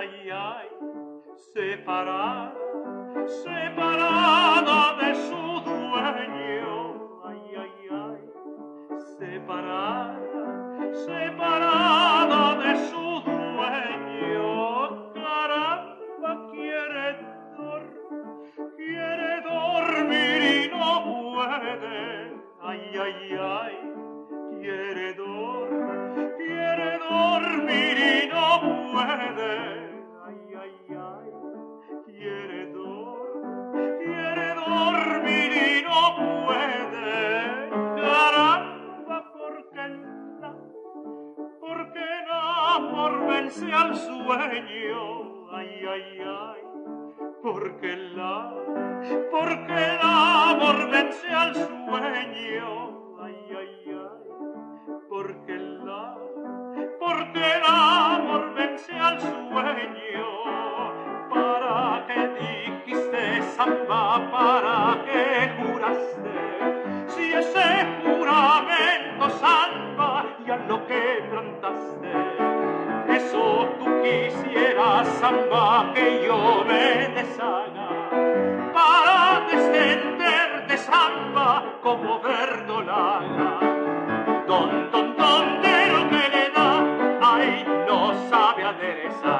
ay, ay, separada, separada de su dueño, ay, ay, ay, separada, separada de su dueño, caramba, quiere dormir, quiere dormir y no puede, ay, ay, ay, amor vence al sueño, ay, ay, ay, porque la, porque el amor vence al sueño, ay, ay, ay, porque la, porque el amor vence al sueño, para que dijiste samba, para llama que yo me deshaga para descender de samba como verdolaga. Don, don, don, de lo que le da, ay, no sabe aderezar.